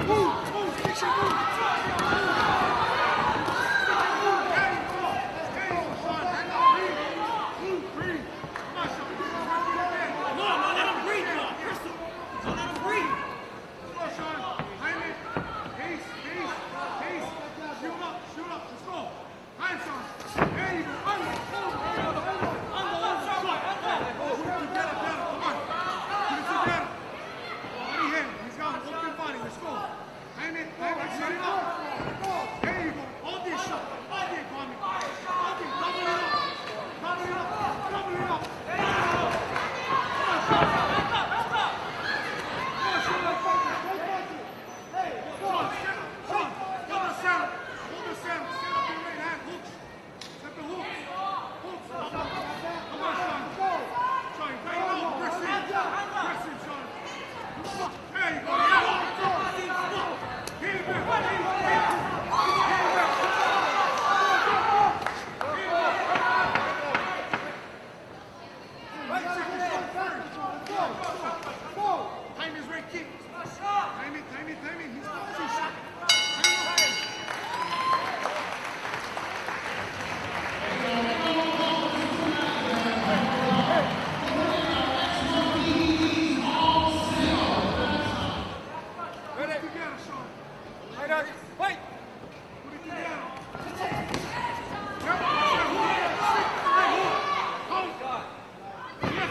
哎哎，快上！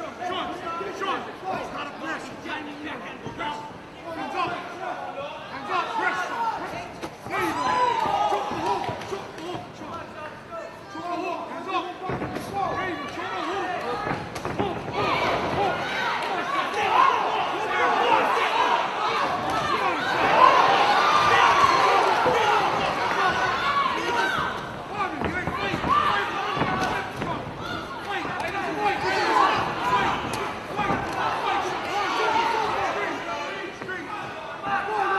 Shawn, Shawn, Shawn, Come on, come on.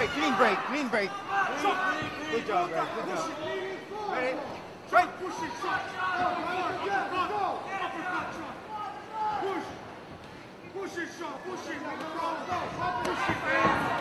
break, clean break, clean break. Good job, Greg. Good job. Ready? Break. Push it, shot. Push. Push it, shot. Push it. Push it, man.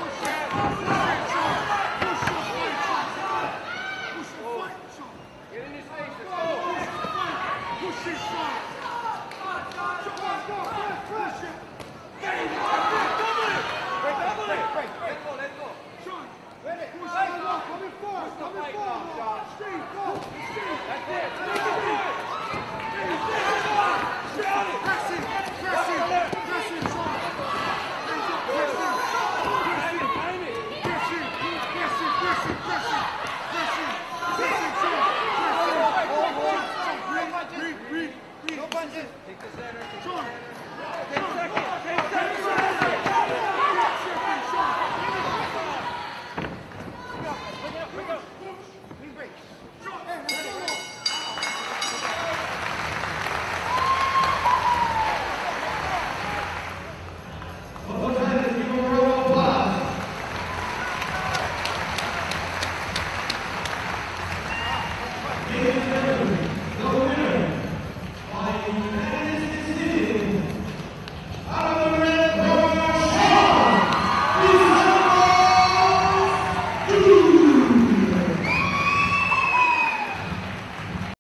Amen.